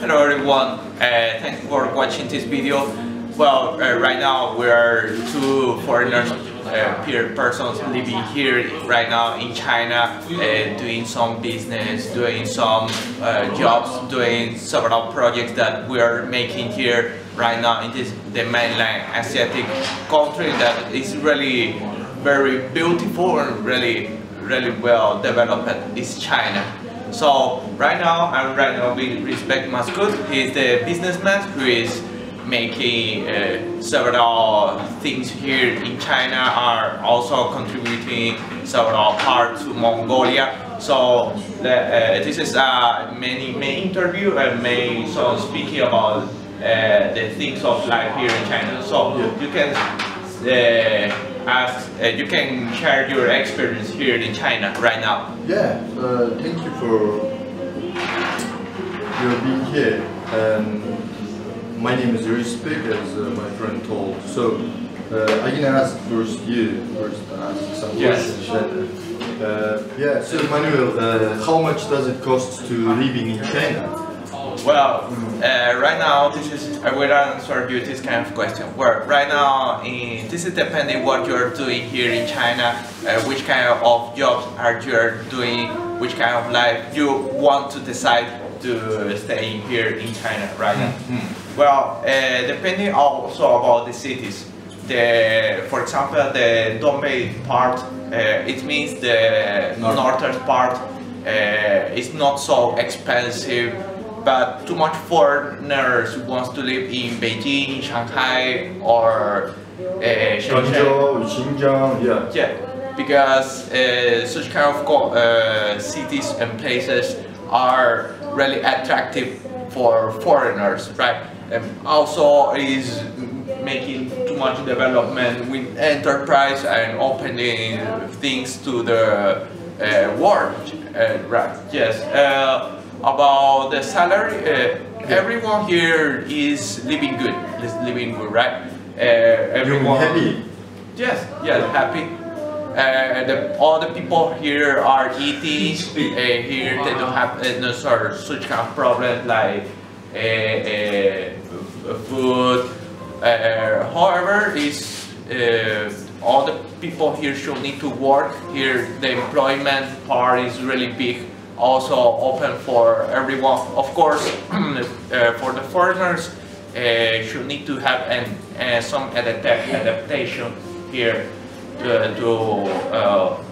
Hello everyone, uh, thanks for watching this video. Well, uh, right now we are two foreigners, uh, peer persons living here right now in China, uh, doing some business, doing some uh, jobs, doing several projects that we are making here right now in this the mainland Asiatic country that is really very beautiful and really really well developed is China. So right now, I'm right now with Respect Mascot. He's the businessman who is making uh, several things here in China, are also contributing several parts to Mongolia. So the, uh, this is a many main interview and main so speaking about uh, the things of life here in China. So you can uh, ask, uh, you can share your experience here in China right now. Yeah, uh, thank you for your being here. And my name is Respect, as uh, my friend told. So uh, I can ask first you first ask some Yes. questions. Then, uh, yeah. So Manuel, uh, how much does it cost to living in China? Well, uh, right now this is I will answer you this kind of question. Well, right now, in, this is depending what you're doing here in China, uh, which kind of jobs are you doing, which kind of life you want to decide to stay here in China right now. Well, uh, depending also about the cities. The, for example, the Dongbei part, uh, it means the northern part uh, is not so expensive but too much foreigners who wants to live in Beijing, Shanghai or uh. Guangzhou, Xinjiang, yeah. Yeah, because uh, such kind of uh, cities and places are really attractive for foreigners, right? And also is making too much development with enterprise and opening things to the uh, world, uh, right? Yes. About the salary, uh, everyone here is living good, is living good, right? Uh, everyone. happy. Yes, yes, happy. Uh, the, all the people here are eating. Uh, here they don't have uh, no sort of such kind of problems like uh, uh, food. Uh, however, is uh, all the people here should need to work. Here, the employment part is really big. Also open for everyone. Of course, uh, for the foreigners, uh, should need to have an, uh, some adapta- adaptation here to, to uh,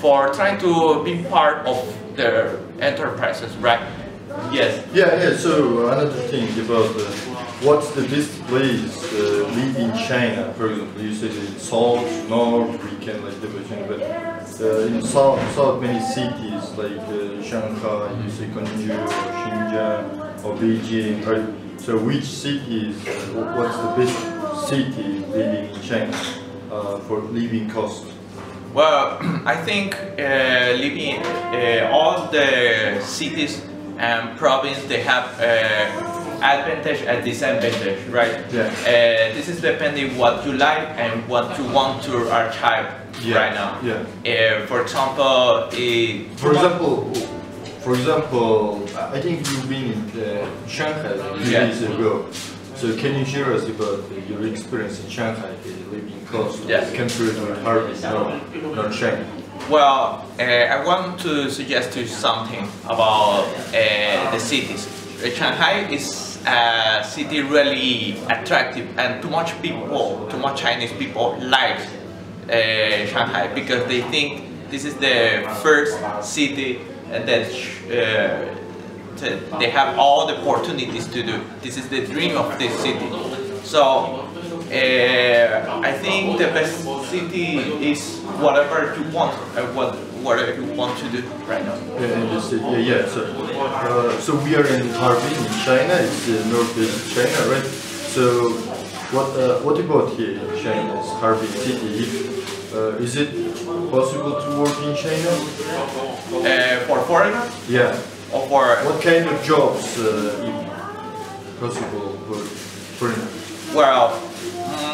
for trying to be part of the enterprises, right? Yes. Yeah, yeah. So another thing about uh, what's the best place uh, live in China? For example, you said south, north, we can like division, but uh, in south, south many cities like uh, Shanghai, Guangzhou, Xinjiang, or Beijing. Right? So which cities? Uh, what's the best city living in China uh, for living cost? Well, I think uh, living uh, all the cities and province they have advantage and disadvantage, right? Yeah. Uh, this is depending what you like and what you want to archive Yeah, right now. yeah. Uh, for example, uh, For example, for example, I think you've been in uh, Shanghai few Yeah. days ago. So can you share us about your experience in Shanghai, living cost Yes. compared with Harbin, no, not Shanghai? Well, uh, I want to suggest to you something about uh, the cities. Uh, Shanghai is a city really attractive and too much people, too much Chinese people like uh, Shanghai because they think this is the first city that uh, they have all the opportunities to do. This is the dream of this city. So uh, I think the best city is whatever you want, uh, what whatever you want to do right now. Yeah. Yeah, yeah. Uh, so we are in Harbin in China. It's uh, northeast China, right? So, what uh, what about here in China? It's Harbin city. If, uh, is it possible to work in China? Uh, for foreigner Yeah. or for What kind of jobs uh, possible for foreigners? well,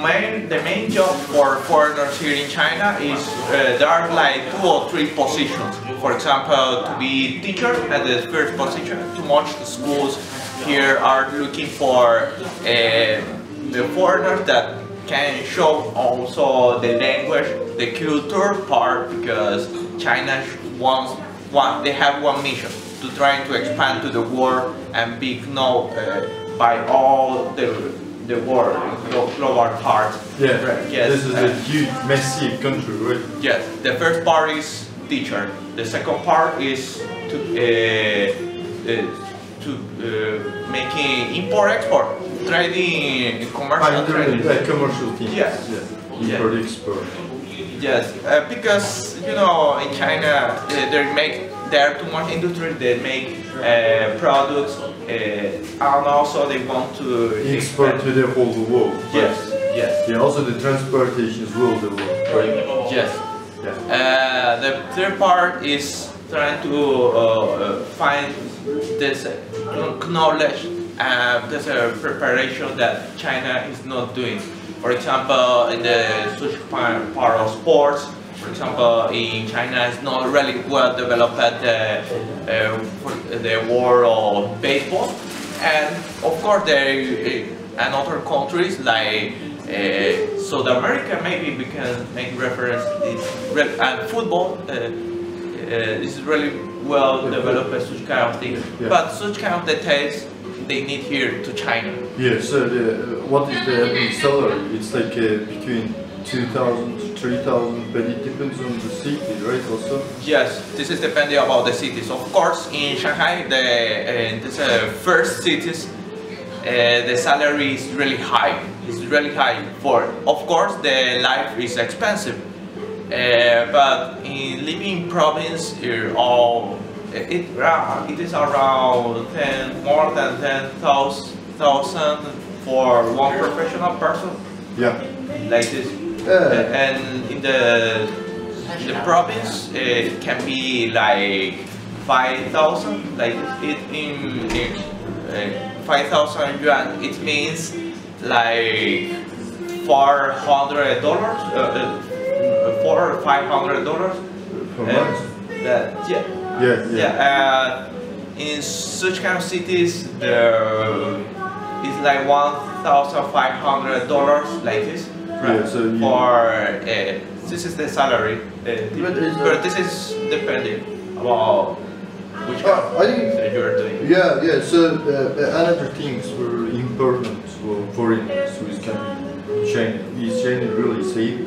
main the main job for foreigners here in China is uh, there are like two or three positions. For example, to be teacher at the first position, too much schools here are looking for uh, the foreigners that can show also the language, the culture part, because China wants one. They have one mission to try to expand to the world and be known uh, by all the the world, glo- global part. Yeah, Right, yes, this is uh, a huge, massive country, right? Yes, the first part is teacher. The second part is to uh, uh, to uh, making import export, trading, commercial Ah, trading. uh, commercial teams. Yes. Yeah. Yeah. Import export. Yes, uh, because you know in China uh, they make there are too much industry. They make uh, products uh, and also they want to Export to the whole world. Yes, yes, Yeah, also the transportation as well, the world, right? yes. Yeah. Uh, the third part is trying to uh, uh, find this knowledge and this uh, preparation that China is not doing. For example, in the such part of sports, for example, in China it's not really well developed uh, uh, for the world of baseball, and of course there and other countries like uh, South America maybe we can make reference is re- and football uh, uh, is really well developed such kind of thing. Yeah. but such kind of details they need here to China. Yeah, so the, what is the average salary? It's like uh, between 2,000 to 3,000, but it depends on the city, right? Also. yes this is depending about the cities of course in Shanghai the uh, this uh, first cities uh, the salary is really high. It's really high. For of course the life is expensive, uh, but in living in province, all it uh, it is around ten more than ten thousand for one professional person Yeah. like this. Yeah. And in the the province, it can be like five thousand, like it in, in uh, five thousand yuan. It means like four hundred dollars, uh, uh, four or five hundred dollars. Per month. Yeah. Yeah, yeah. Yeah, uh, in such kind of cities, the it's like one thousand five hundred dollars, like this. Yeah, so you- for uh, this is the salary, uh, But is but this is depending about which kind Uh, I of think- that you are doing. Yeah, yeah. So uh, uh, another things were important for foreigners who is coming to China. Is China really safe?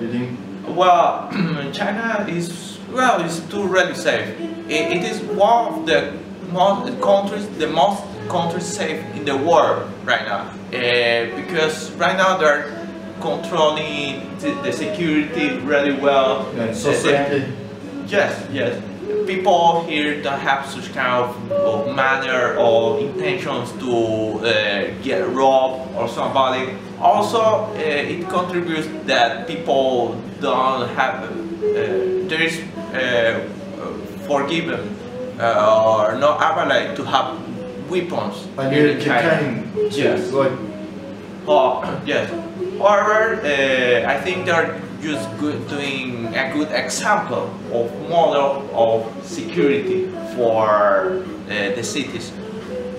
You think? Well, China is well, it's too really safe. It, it is one of the most countries, the most countries safe in the world right now. Uh, because right now they're controlling the, the security really well. And society. Yes, yes. People here don't have such kind of, of manner or intentions to uh, get robbed or somebody. Also, uh, it contributes that people don't have, uh, there is uh, forgiven uh, or not available to have weapons And here you in China. can Yes. like Oh, yes. However, uh, I think they're just good doing a good example of model of security for uh, the cities.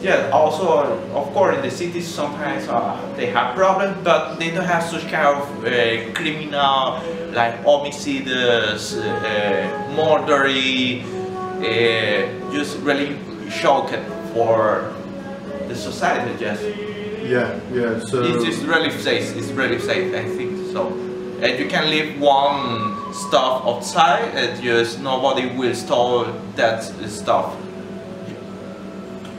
Yeah, also, of course, the cities sometimes uh, they have problems, but they don't have such kind of uh, criminal, like homicides, murdery, uh, just really shocking for the society, just. Yeah, yeah. So It's just really safe. It's really safe. I think so. And you can leave one stuff outside, and just nobody will store that stuff.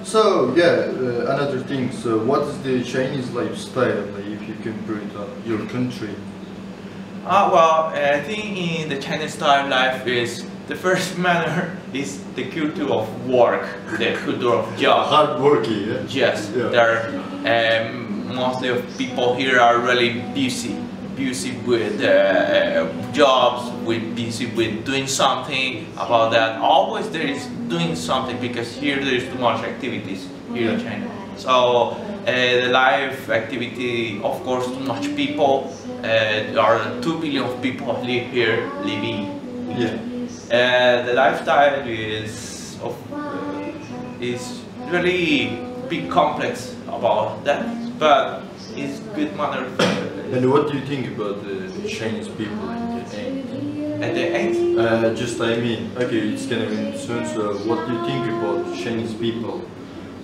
So yeah, uh, another thing. So what is the Chinese lifestyle? Like, if you compare it on your country? Ah, well, I think in the Chinese style life is the first manner is the culture of work, the culture of job. Hard working. Yeah. Yes, Yeah. there um, mostly of people here are really busy, busy with uh, uh, jobs, with busy with doing something about that. Always there is doing something because here there is too much activities here in China. So uh, the life activity, of course, too much people. Uh, there are two billion people live here, living. Yeah. Uh, the lifestyle is of uh, is really big complex about that, but it's good manner And what do you think about the, Chinese people in the end? at the end. Uh, just I mean, okay, it's kind of in soon, so what do you think about Chinese people?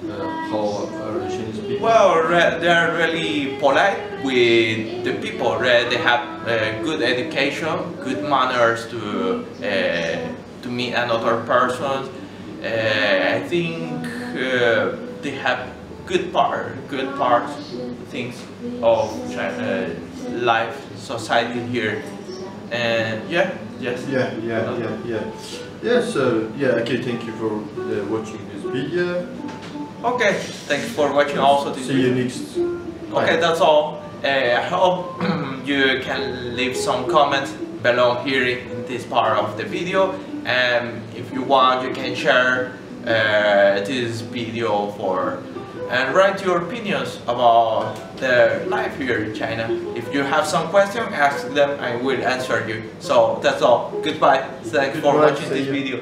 Uh, how are the Chinese people? Well, they are really polite with the people. They have good education, good manners to uh, to meet another person. Uh, I think uh, they have good part, good parts, things of China life, society here, and yeah, yes. Yeah, yeah, yeah, yeah. Yeah, so, yeah, okay, thank you for watching this video. Okay, thanks for watching also this See video. you next Okay, time. that's all. Uh, I hope you can leave some comments below here in this part of the video. And if you want, you can share uh, this video for and write your opinions about the life here in China. If you have some question, ask them. I will answer you. So that's all. Goodbye. Thanks for watching this you. video.